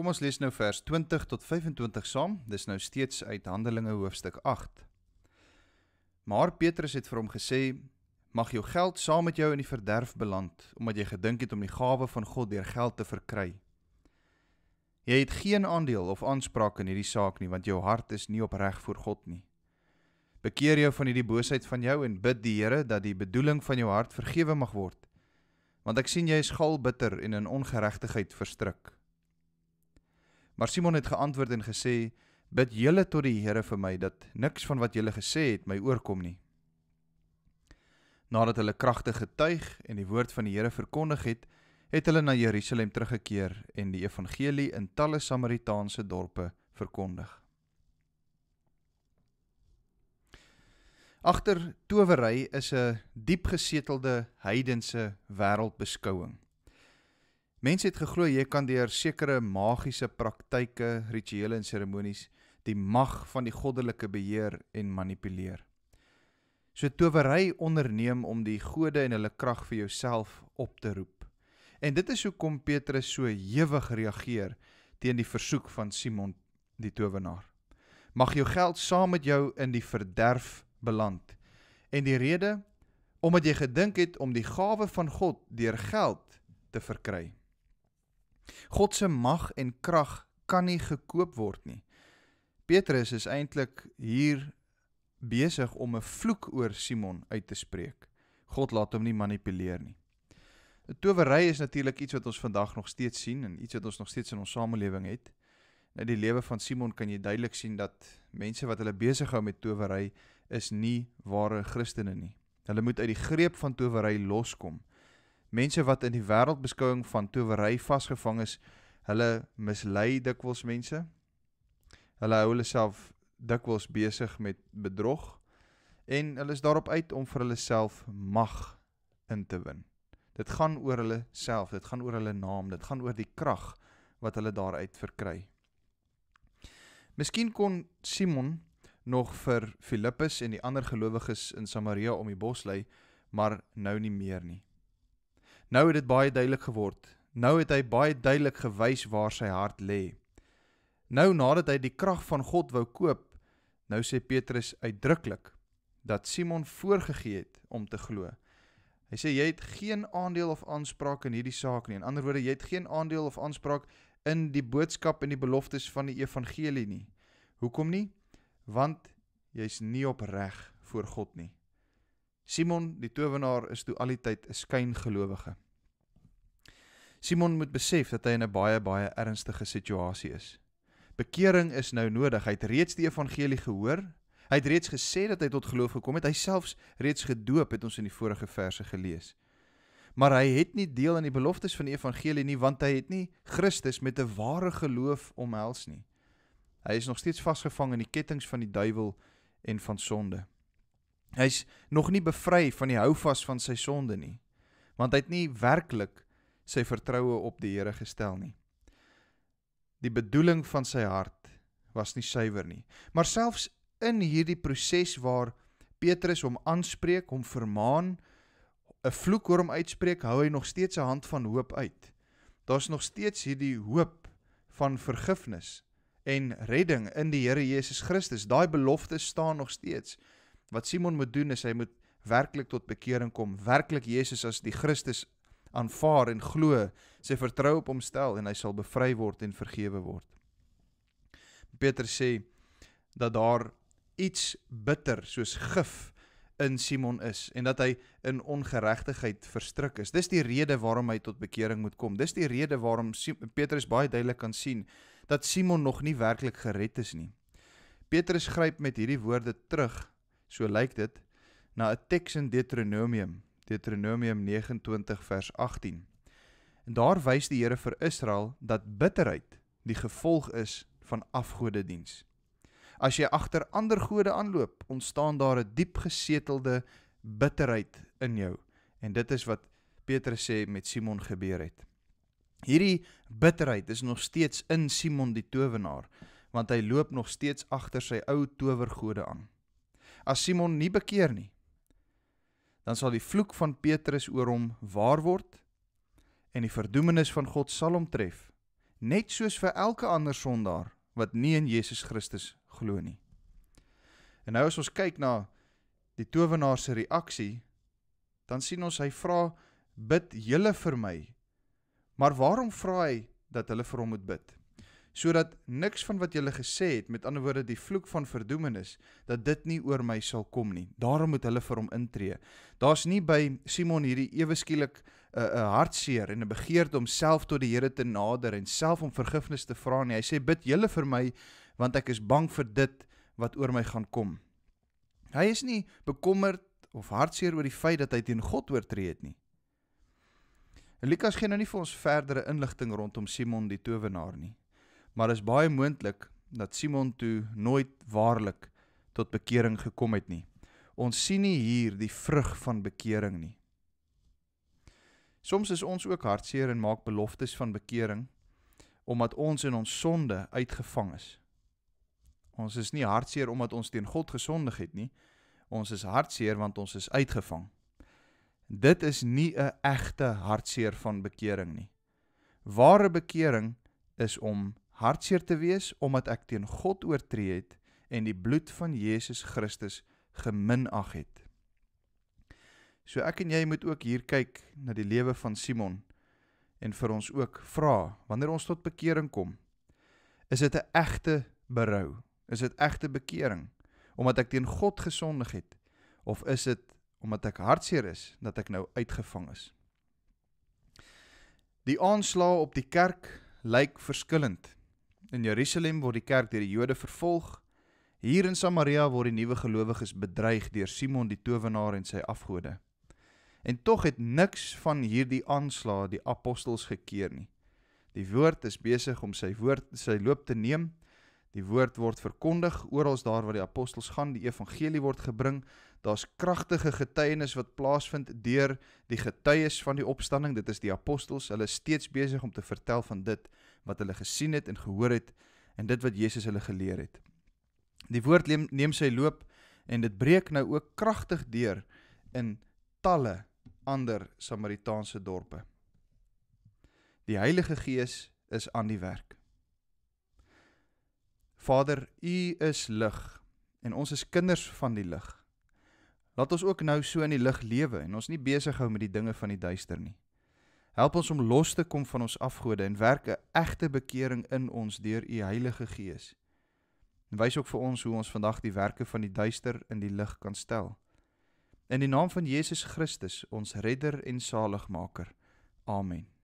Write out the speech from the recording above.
Kom ons lees nou vers 20 tot 25 saam. Dis nou steeds uit Handelinge hoofstuk 8. Maar Petrus het vir hom gesê: "Mag jou geld saam met jou in die verderf beland, omdat jy gedink het om die gawe van God deur geld te verkry. Jy het geen aandeel of aanspraak in hierdie saak nie, want jou hart is nie opreg voor God nie. Bekeer jou van hierdie boosheid van jou en bid die Here dat die bedoeling van jou hart vergewe mag word." want ek sien jy is gal bitter en in ongeregtigheid verstrik. Maar Simon het geantwoord en gesê: Bid julle tot die Here vir my dat niks van wat julle gesê het my oorkom nie. Nadat hulle kragtig getuig en die woord van die Here verkondig het, het hulle na Jerusalem teruggekeer en die evangelie in talle Samaritaanse dorpe verkondig. Agter towery is 'n diepgesetelde heidense wêreldbeskouing. Mense het geglo jy kan deur sekere magiese praktyke, rituele en seremonies die mag van die goddelike beheer en manipuleer. So towery onderneem om die gode en hulle krag vir jouself op te roep. En dit is hoekom Petrus so hewig reageer teen die versoek van Simon die towenaar. Mag jou geld saam met jou in die verderf beland. En die rede omdat jy gedink het om die gawe van God deur geld te verkry. God se mag en krag kan nie gekoop word nie. Petrus is eintlik hier besig om 'n vloek oor Simon uit te spreek. God laat hom nie manipuleer nie. Towery is natuurlik iets wat ons vandag nog steeds sien en iets wat ons nog steeds in ons samelewing het. In die lewe van Simon kan jy duidelik sien dat mense wat hulle besig hou met towery is nie ware Christene nie. Hulle moet uit die greep van towery loskom. Mense wat in die wêreldbeskouing van towery vasgevang is, hulle mislei dikwels mense. Hulle hou hulle self dikwels besig met bedrog en hulle is daarop uit om vir hulle self mag in te win. Dit gaan oor hulle self, dit gaan oor hulle naam, dit gaan oor die krag wat hulle daaruit verkry. Miskien kon Simon nog vir Filippus en die ander gelowiges in Samaria om die bos lei, maar nou nie meer nie. Nou het dit baie duidelik geword. Nou het hy baie duidelik gewys waar sy hart lê. Nou nadat hy die krag van God wou koop, nou sê Petrus uitdruklik dat Simon voorgegee het om te glo. Hy sê jy het geen aandeel of aanspraak in hierdie saak nie. In ander woorde, jy het geen aandeel of aanspraak in die boodskap en die beloftes van die evangelie nie. Hoekom nie? want jy's nie opreg voor God nie. Simon die towenaar is toe al die tyd 'n skyngelowige. Simon moet besef dat hy in 'n baie baie ernstige situasie is. Bekering is nou nodig. Hy het reeds die evangelie gehoor. Hy het reeds gesê dat hy tot geloof gekom het. Hy selfs reeds gedoop het ons in die vorige verse gelees. Maar hy het nie deel aan die beloftes van die evangelie nie want hy het nie Christus met 'n ware geloof omhels nie. Hy is nog steeds vasgevang in die kettinge van die duiwel en van sonde. Hy's nog nie bevry van die houvas van sy sonde nie, want hy het nie werklik sy vertroue op die Here gestel nie. Die bedoeling van sy hart was nie suiwer nie. Maar selfs in hierdie proses waar Petrus hom aanspreek, hom vermaan, 'n vloek oor hom uitspreek, hou hy nog steeds 'n hand van hoop uit. Daar's nog steeds hierdie hoop van vergifnis en redding in die Here Jesus Christus. Daai belofte staan nog steeds. Wat Simon moet doen is hy moet werklik tot bekering kom, werklik Jesus as die Christus aanvaar en glo, sy vertrou op hom stel en hy sal bevry word en vergewe word. Petrus sê dat daar iets bitter soos gif in Simon is en dat hy in ongeregtigheid verstrik is. Dis die rede waarom hy tot bekering moet kom. Dis die rede waarom Petrus baie duidelik kan sien dat Simon nog nie werklik gered is nie. Petrus gryp met hierdie woorde terug, so lyk dit, na 'n teks in Deuteronomium, Deuteronomium 29 vers 18. En daar wys die Here vir Israel dat bitterheid die gevolg is van afgodediens. As jy agter ander gode aanloop, ontstaan daar 'n diep gesetelde bitterheid in jou. En dit is wat Petrus sê met Simon gebeur het. Hierdie bitterheid is nog steeds in Simon die towenaar, want hy loop nog steeds agter sy ou towergode aan. As Simon nie bekeer nie, dan sal die vloek van Petrus oor hom waar word en die verdoemenis van God sal hom tref net soos vir elke ander sondaar wat nie in Jesus Christus glo nie. En nou as ons kyk na die towenaar se reaksie, dan sien ons hy vra bid julle vir my. Maar waarom vra hy dat hulle vir hom moet bid? Sodat niks van wat julle gesê het, met ander woorde die vloek van verdoemenis, dat dit nie oor my sal kom nie. Daarom moet hulle vir hom intree. Daar's nie by Simon hierdie ewe skielik 'n uh, 'n uh, hartseer en 'n begeerte om self tot die Here te nader en self om vergifnis te vra nie. Hy sê bid julle vir my want ek is bang vir dit wat oor my gaan kom. Hy is nie bekommerd of hartseer oor die feit dat hy teen God oortree het nie. Lukas gee nou nie vir ons verdere inligting rondom Simon die towenaar nie maar is baie moontlik dat Simon toe nooit waarlik tot bekering gekom het nie. Ons sien nie hier die vrug van bekering nie. Soms is ons ook hartseer en maak beloftes van bekering omdat ons in ons sonde uitgevang is. Ons is nie hartseer omdat ons teen God gesondig het nie. Ons is hartseer want ons is uitgevang. Dit is nie 'n egte hartseer van bekering nie. Ware bekering is om hartseer te wees omdat ek teen God oortree het en die bloed van Jesus Christus geminag het. So ek en jy moet ook hier kyk na die lewe van Simon en vir ons ook vra wanneer ons tot bekering kom. Is dit 'n egte berou? Is dit egte bekering omdat ek teen God gesondig het of is dit omdat ek hartseer is dat ek nou uitgevang is? Die aanslag op die kerk lyk verskillend. In Jerusalem word die kerk deur die Jode vervolg. Hier in Samaria word die nuwe gelowiges bedreig deur Simon die towenaar en sy afgode. En tog het niks van hierdie aanslae die apostels gekeer nie. Die woord is besig om sy woord sy loop te neem. Die woord word verkondig oral daar waar die apostels gaan, die evangelie word gebring. Daar's kragtige getuienis wat plaasvind deur die getuies van die opstanding. Dit is die apostels. Hulle is steeds besig om te vertel van dit wat hulle gesien het en gehoor het en dit wat Jesus hulle geleer het. Die woord neem, neem sy loop en dit breek nou ook kragtig deur in talle ander Samaritaanse dorpe. Die Heilige Gees is aan die werk. Vader, U is lig en ons is kinders van die lig. Laat ons ook nou so in die lig lewe en ons nie besig hou met die dinge van die duister nie. Help ons om los te kom van ons afgode en werk 'n egte bekering in ons deur u Heilige Gees. En wys ook vir ons hoe ons vandag die werke van die duister in die lig kan stel. In die naam van Jesus Christus, ons redder en saligmaker. Amen.